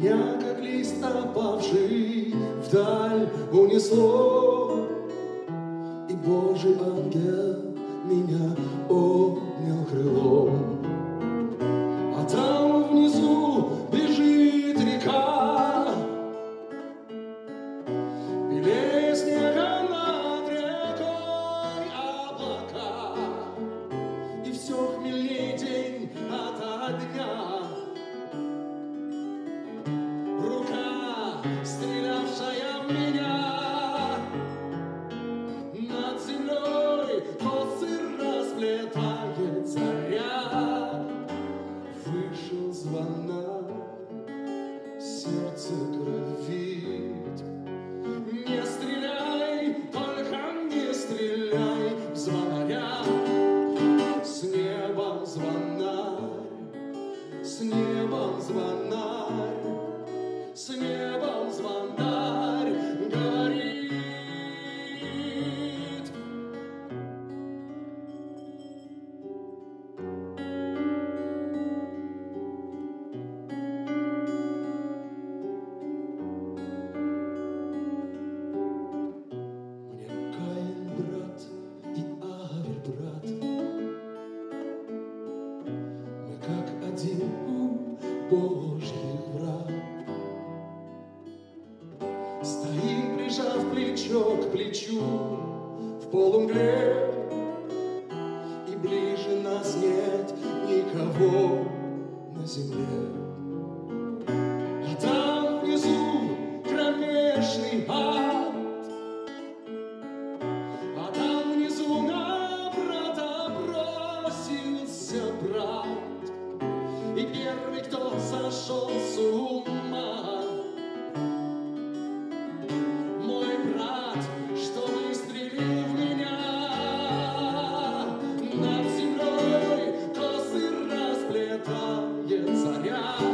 Меня, как лист опавший, вдаль унесло, И Божий ангел меня С небом звонарь, с небом звонарь горит. Мне Каин брат и Авель брат, мы как один он, Божий враг. Стоит, прижав плечо к плечу, в полумгле, и ближе нас нет никого на земле. Царя.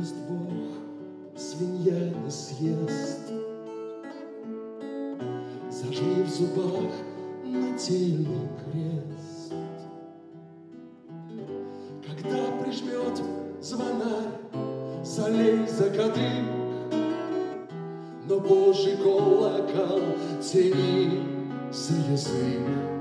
даст Бог, свинья не съест. Зажми в зубах нательный крест. Когда прижмет звонарь солей за кадрик, Но Божий колокол тени за язык.